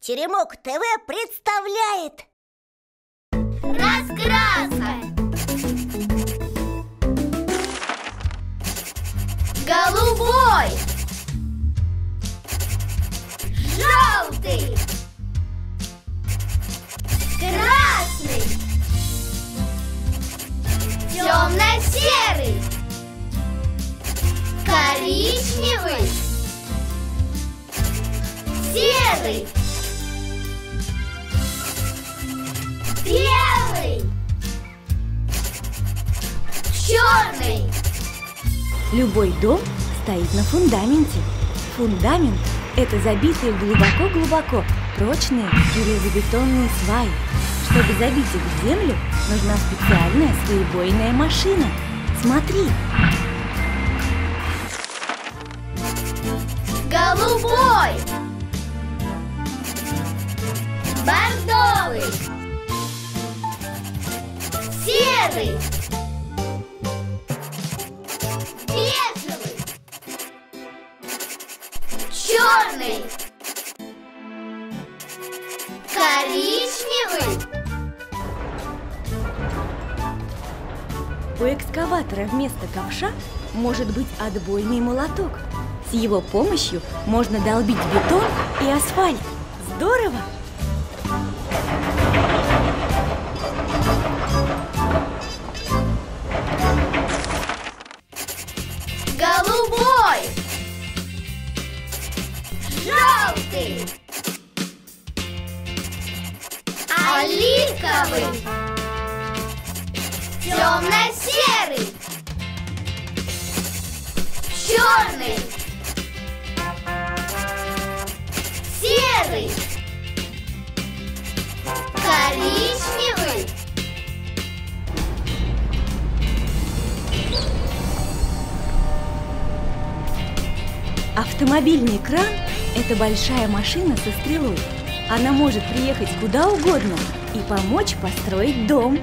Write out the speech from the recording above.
Теремок ТВ представляет. Раскраска Голубой. Желтый. Красный. Темно-серый. Коричневый. Серый Белый Черный Любой дом стоит на фундаменте. Фундамент – это забитые глубоко-глубоко прочные железобетонные сваи. Чтобы забить их в землю, нужна специальная своебойная машина. Смотри, Голубой Серый Бежевый Черный Коричневый у экскаватора вместо ковша может быть отбойный молоток. С его помощью можно долбить бетон и асфальт. Здорово! Желтый Оливковый. Темно-серый. Черный. Серый. Коричневый. Автомобильный кран – это большая машина со стрелой. Она может приехать куда угодно и помочь построить дом.